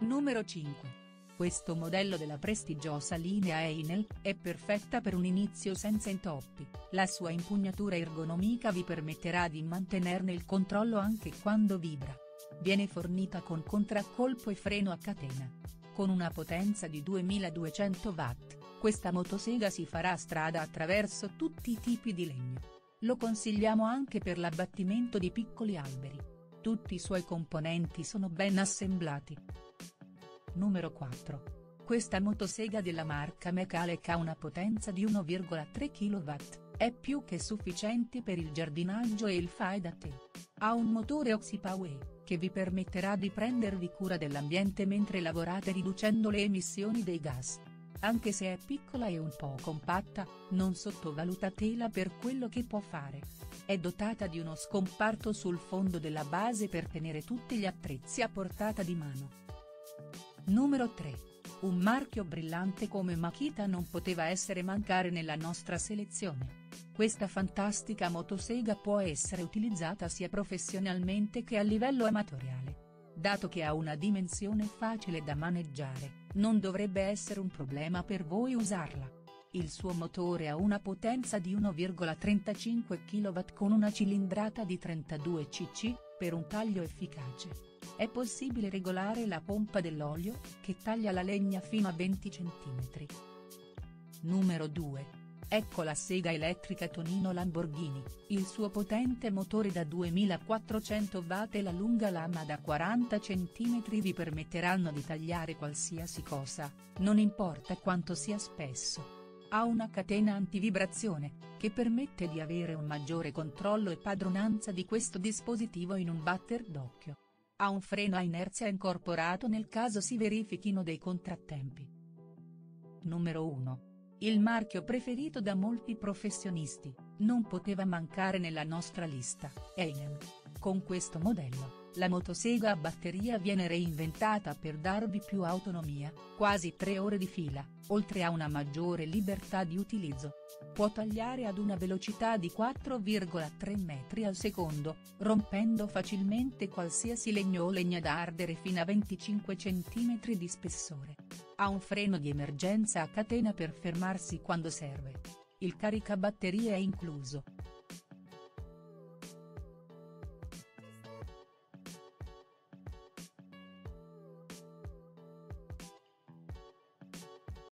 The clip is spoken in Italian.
Numero 5. Questo modello della prestigiosa linea Einel, è perfetta per un inizio senza intoppi, la sua impugnatura ergonomica vi permetterà di mantenerne il controllo anche quando vibra. Viene fornita con contraccolpo e freno a catena. Con una potenza di 2200 watt, questa motosega si farà strada attraverso tutti i tipi di legno. Lo consigliamo anche per l'abbattimento di piccoli alberi. Tutti i suoi componenti sono ben assemblati. Numero 4. Questa motosega della marca Mecalec ha una potenza di 1,3 kW, è più che sufficiente per il giardinaggio e il fai da te. Ha un motore Oxypower, che vi permetterà di prendervi cura dell'ambiente mentre lavorate riducendo le emissioni dei gas. Anche se è piccola e un po' compatta, non sottovalutatela per quello che può fare. È dotata di uno scomparto sul fondo della base per tenere tutti gli attrezzi a portata di mano. Numero 3. Un marchio brillante come Makita non poteva essere mancare nella nostra selezione. Questa fantastica motosega può essere utilizzata sia professionalmente che a livello amatoriale. Dato che ha una dimensione facile da maneggiare, non dovrebbe essere un problema per voi usarla. Il suo motore ha una potenza di 1,35 kW con una cilindrata di 32 cc, per un taglio efficace. È possibile regolare la pompa dell'olio, che taglia la legna fino a 20 cm. Numero 2. Ecco la sega elettrica Tonino Lamborghini, il suo potente motore da 2400 watt e la lunga lama da 40 cm vi permetteranno di tagliare qualsiasi cosa, non importa quanto sia spesso. Ha una catena antivibrazione, che permette di avere un maggiore controllo e padronanza di questo dispositivo in un batter d'occhio ha un freno a inerzia incorporato nel caso si verifichino dei contrattempi. Numero 1. Il marchio preferito da molti professionisti, non poteva mancare nella nostra lista, Einem. Con questo modello la motosega a batteria viene reinventata per darvi più autonomia, quasi 3 ore di fila, oltre a una maggiore libertà di utilizzo. Può tagliare ad una velocità di 4,3 metri al secondo, rompendo facilmente qualsiasi legno o legna da ardere fino a 25 cm di spessore. Ha un freno di emergenza a catena per fermarsi quando serve. Il caricabatterie è incluso.